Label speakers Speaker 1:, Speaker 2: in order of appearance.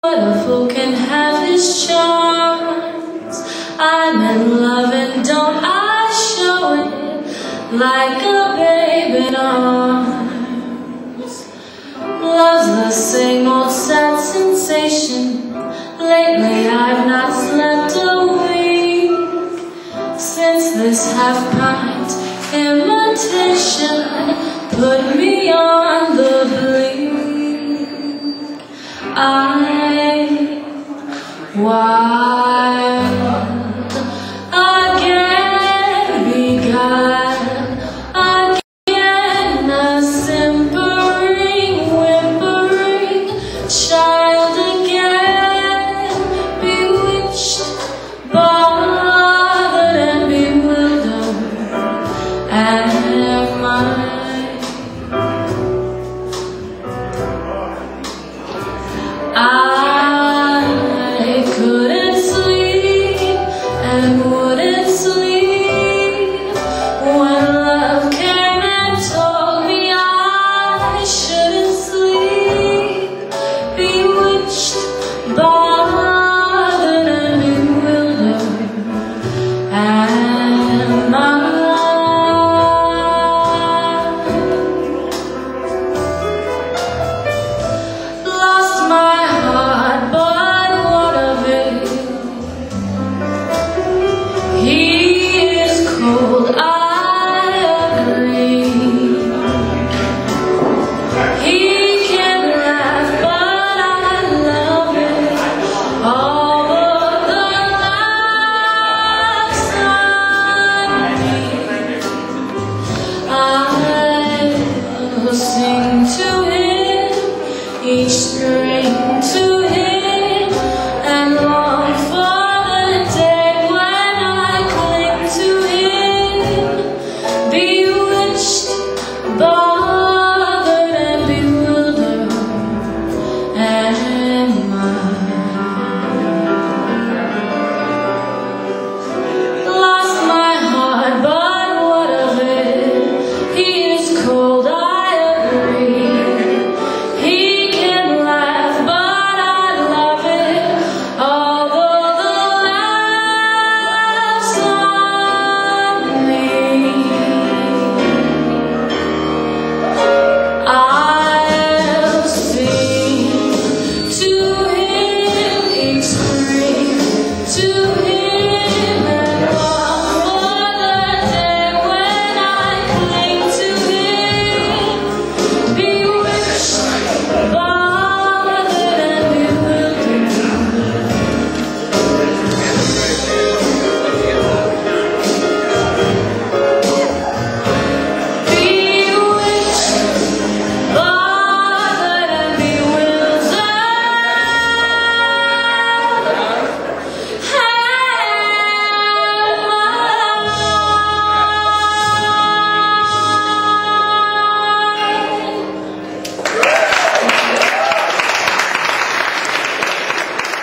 Speaker 1: But a fool can have his charms. I'm in love and don't I show it like a babe in arms. Love's the same old sad sensation. Lately I've not slept a wink since this half pint imitation put me and surrender to